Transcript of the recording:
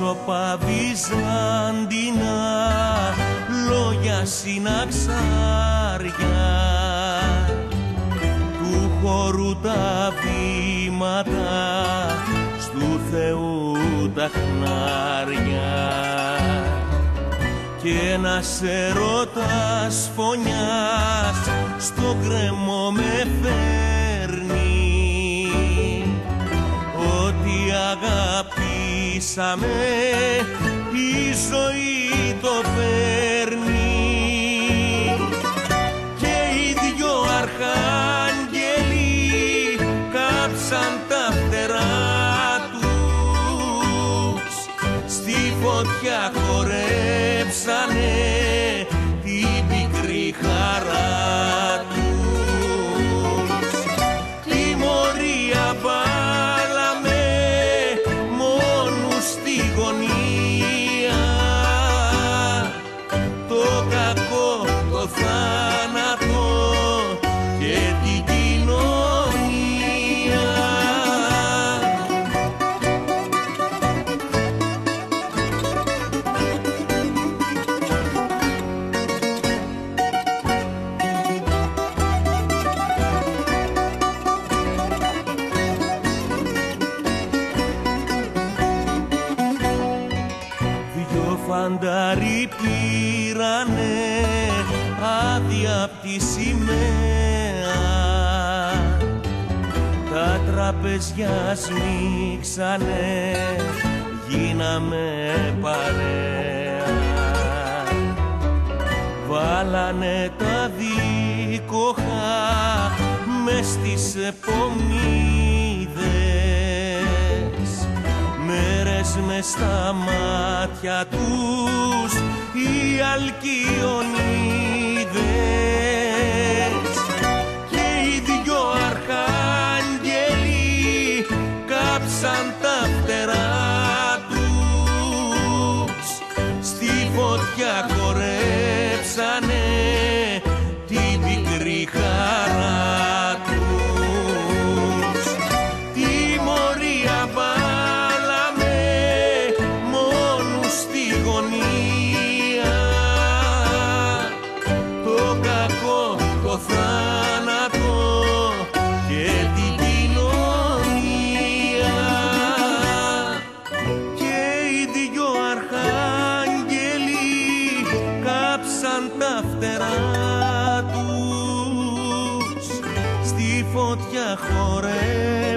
πρόσωπα βυζάντινα λόγια συναξάρια του χώρου τα βήματα στου Θεού τα χνάρια. Και ένας ερωτάς φωνιάς στο κρεμό με αγαπήσαμε η ζωή το παίρνει. Και οι δυο αρχάγγελοι κάψαν τα φτερά τους. Στη φωτιά χορέψανε την πικρή χαρά Δυο φαντάρι πήρανε άδεια απ' τη σημαία Τα τραπεζιά σμίξανε, γίναμε παρέα. Βάλανε τα δίκοχα μες στις επομίδες με στα μάτια τους οι αλκιονίδες. Και οι δυο αρχάγγελοι κάψαν τα φτερά τους. Στη φωτιά χορέψανε την πικρή κάψαν τα φτερά τους. Στη φωτιά χορέψανε